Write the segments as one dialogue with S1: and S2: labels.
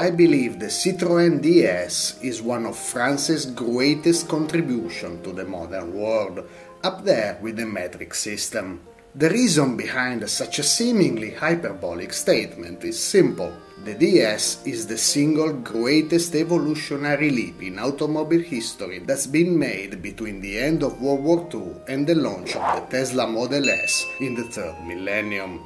S1: I believe the Citroën DS is one of France's greatest contribution to the modern world, up there with the metric system. The reason behind such a seemingly hyperbolic statement is simple. The DS is the single greatest evolutionary leap in automobile history that's been made between the end of World War II and the launch of the Tesla Model S in the third millennium.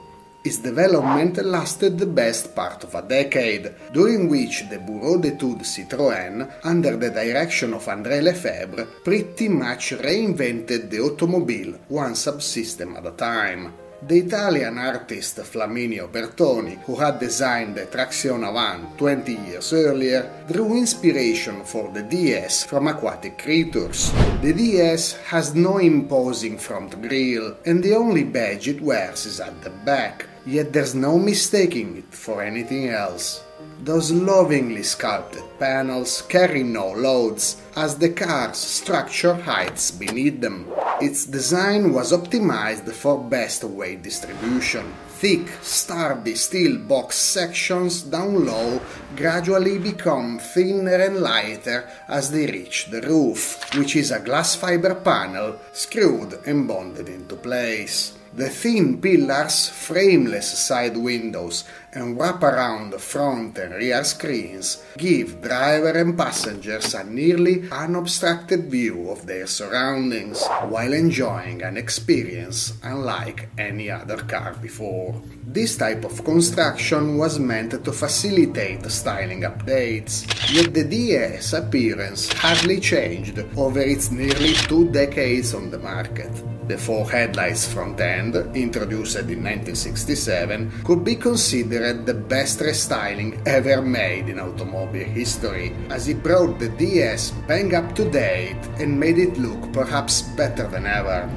S1: Its development lasted the best part of a decade, during which the Bureau d'études Citroën, under the direction of André Lefebvre, pretty much reinvented the automobile one subsystem at a time. The Italian artist Flaminio Bertoni, who had designed the Traction Avant 20 years earlier, drew inspiration for the DS from aquatic creatures. The DS has no imposing front grille, and the only badge it wears is at the back, yet there's no mistaking it for anything else. Those lovingly sculpted panels carry no loads, as the car's structure hides beneath them. Its design was optimized for best weight distribution. Thick, sturdy steel box sections down low gradually become thinner and lighter as they reach the roof, which is a glass fiber panel screwed and bonded into place. The thin pillars, frameless side windows, and wraparound front and rear screens give driver and passengers a nearly unobstructed view of their surroundings while enjoying an experience unlike any other car before. This type of construction was meant to facilitate styling updates, yet the DS appearance hardly changed over its nearly two decades on the market. The four headlights front end, introduced in 1967, could be considered the best restyling ever made in automobile history, as it brought the DS bang up to date and made it look perhaps better than ever.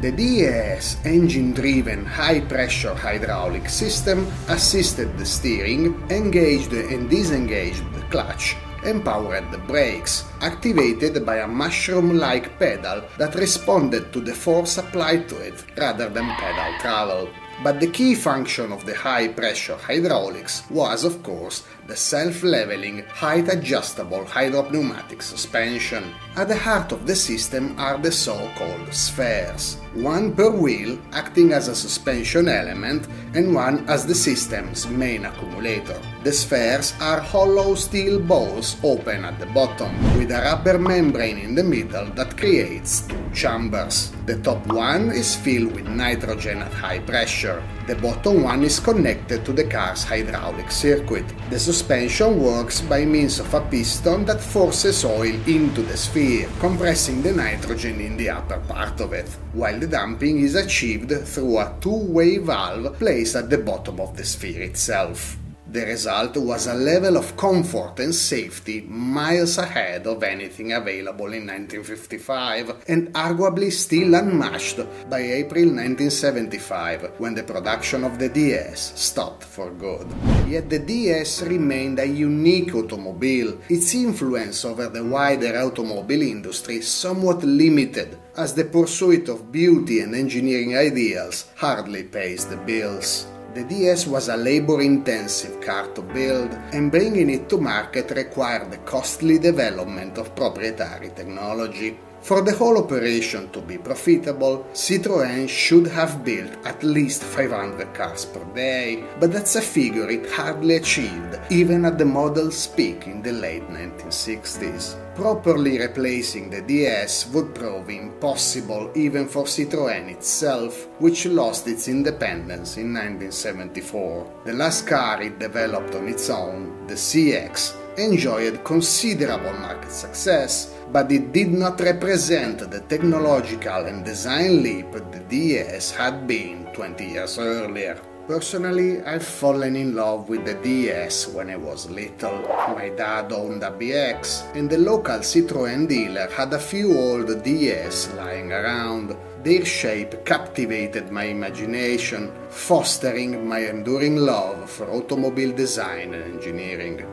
S1: The DS engine-driven high-pressure hydraulic system assisted the steering, engaged and disengaged the clutch, empowered the brakes, activated by a mushroom-like pedal that responded to the force applied to it rather than pedal travel. But the key function of the high pressure hydraulics was, of course, the self leveling, height adjustable hydropneumatic suspension. At the heart of the system are the so called spheres, one per wheel acting as a suspension element and one as the system's main accumulator. The spheres are hollow steel balls open at the bottom, with a rubber membrane in the middle that creates two chambers. The top one is filled with nitrogen at high pressure. The bottom one is connected to the car's hydraulic circuit. The suspension works by means of a piston that forces oil into the sphere, compressing the nitrogen in the upper part of it, while the damping is achieved through a two-way valve placed at the bottom of the sphere itself. The result was a level of comfort and safety miles ahead of anything available in 1955 and arguably still unmatched by April 1975 when the production of the DS stopped for good. Yet the DS remained a unique automobile, its influence over the wider automobile industry somewhat limited as the pursuit of beauty and engineering ideals hardly pays the bills. The DS was a labor-intensive car to build, and bringing it to market required the costly development of proprietary technology. For the whole operation to be profitable, Citroën should have built at least 500 cars per day, but that's a figure it hardly achieved, even at the model's peak in the late 1960s. Properly replacing the DS would prove impossible even for Citroën itself, which lost its independence in 1974. The last car it developed on its own, the CX, enjoyed considerable market success, but it did not represent the technological and design leap the DS had been 20 years earlier. Personally, I've fallen in love with the DS when I was little. My dad owned a BX, and the local Citroën dealer had a few old DS lying around. Their shape captivated my imagination, fostering my enduring love for automobile design and engineering.